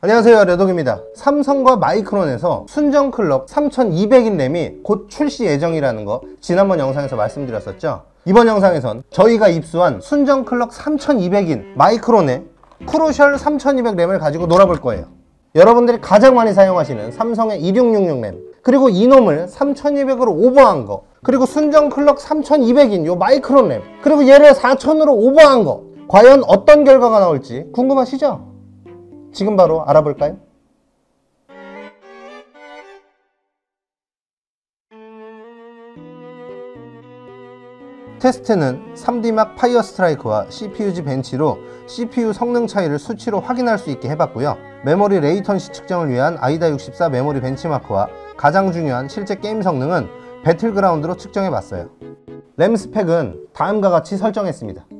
안녕하세요 레독입니다. 삼성과 마이크론에서 순정 클럭 3200인 램이 곧 출시 예정이라는 거 지난번 영상에서 말씀드렸었죠? 이번 영상에선 저희가 입수한 순정 클럭 3200인 마이크론의 Crucial 3200 램을 가지고 놀아볼 거예요. 여러분들이 가장 많이 사용하시는 삼성의 2666 램 그리고 이놈을 3200으로 오버한 거 그리고 순정 클럭 3200인 요 마이크론 램 그리고 얘를 4000으로 오버한 거 과연 어떤 결과가 나올지 궁금하시죠? 지금 바로 알아볼까요? 테스트는 3DMark Fire Strike와 CPU-Z 벤치로 CPU 성능 차이를 수치로 확인할 수 있게 해봤고요. 메모리 latency 측정을 위한 AIDA 64 메모리 벤치마크와 가장 중요한 실제 게임 성능은 배틀그라운드로 측정해봤어요. 램 스펙은 다음과 같이 설정했습니다.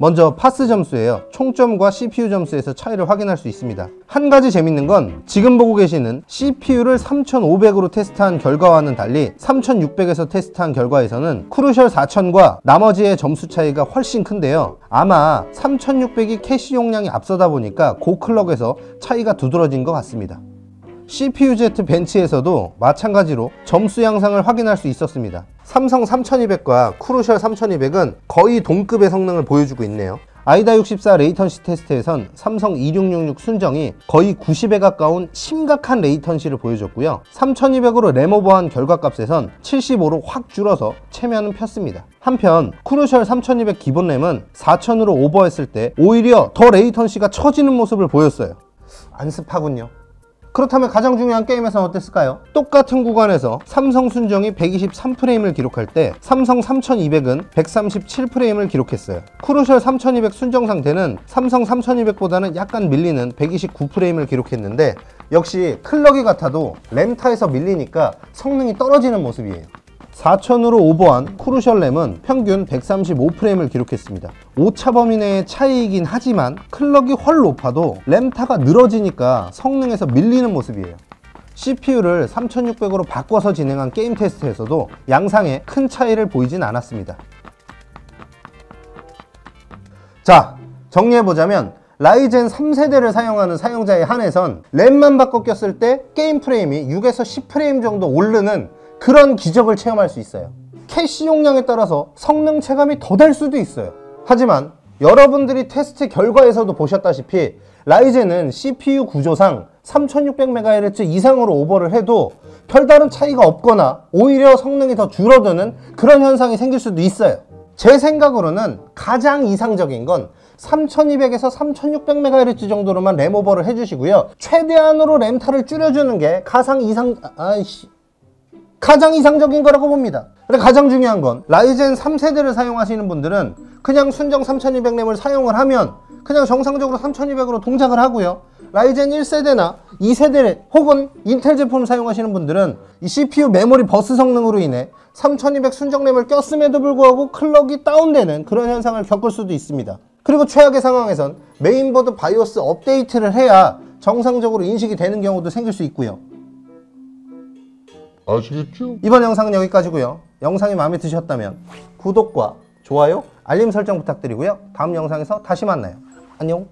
먼저 파스 점수예요. 총점과 CPU 점수에서 차이를 확인할 수 있습니다. 한 가지 재밌는 건 지금 보고 계시는 CPU를 3500으로 테스트한 결과와는 달리 3600에서 테스트한 결과에서는 Crucial 4000과 나머지의 점수 차이가 훨씬 큰데요. 아마 3600이 캐시 용량이 앞서다 보니까 고클럭에서 차이가 두드러진 것 같습니다. CPU-Z 벤치에서도 마찬가지로 점수 양상을 확인할 수 있었습니다. 삼성 3200과 Crucial 3200은 거의 동급의 성능을 보여주고 있네요. AIDA 64 latency 테스트에선 삼성 2666 순정이 거의 90에 가까운 심각한 latency를 보여줬고요. 3200으로 램오버한 결과값에선 75로 확 줄어서 체면은 폈습니다. 한편 Crucial 3200 기본 램은 4000으로 오버했을 때 오히려 더 latency가 처지는 모습을 보였어요. 안습하군요. 그렇다면 가장 중요한 게임에서는 어땠을까요? 똑같은 구간에서 삼성 순정이 123프레임을 기록할 때 삼성 3200은 137프레임을 기록했어요. Crucial 3200 순정 상태는 삼성 3200보다는 약간 밀리는 129프레임을 기록했는데 역시 클럭이 같아도 램타에서 밀리니까 성능이 떨어지는 모습이에요. 4000으로 오버한 Crucial 램은 평균 135프레임을 기록했습니다. 오차 범위 내의 차이이긴 하지만 클럭이 훨 높아도 램타가 늘어지니까 성능에서 밀리는 모습이에요. CPU를 3600으로 바꿔서 진행한 게임 테스트에서도 양상에 큰 차이를 보이진 않았습니다. 자, 정리해보자면 라이젠 3세대를 사용하는 사용자에 한해선 램만 바꿔 꼈을 때 게임 프레임이 6에서 10프레임 정도 오르는 그런 기적을 체험할 수 있어요. 캐시 용량에 따라서 성능 체감이 더 될 수도 있어요. 하지만 여러분들이 테스트 결과에서도 보셨다시피 라이젠은 CPU 구조상 3600MHz 이상으로 오버를 해도 별다른 차이가 없거나 오히려 성능이 더 줄어드는 그런 현상이 생길 수도 있어요. 제 생각으로는 가장 이상적인 건 3200에서 3600MHz 정도로만 램 오버를 해주시고요. 최대한으로 램타를 줄여주는 게 가장 이상, 아이씨. 가장 이상적인 거라고 봅니다. 근데 가장 중요한 건 라이젠 3세대를 사용하시는 분들은 그냥 순정 3200램을 사용을 하면 그냥 정상적으로 3200으로 동작을 하고요. 라이젠 1세대나 2세대 혹은 인텔 제품을 사용하시는 분들은 이 CPU 메모리 버스 성능으로 인해 3200 순정램을 꼈음에도 불구하고 clock이 다운되는 그런 현상을 겪을 수도 있습니다. 그리고 최악의 상황에선 메인보드 바이오스 업데이트를 해야 정상적으로 인식이 되는 경우도 생길 수 있고요. 아시겠죠? 이번 영상은 여기까지고요. 영상이 마음에 드셨다면 구독과 좋아요, 알림 설정 부탁드리고요. 다음 영상에서 다시 만나요. 안녕.